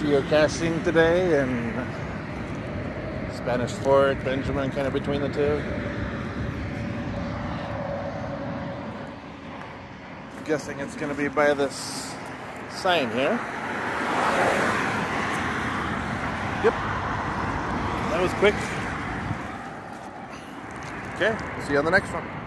geocaching today and Spanish Fort, Benjamin, kind of between the two. guessing it's going to be by this sign here. Yep. That was quick. Okay, see you on the next one.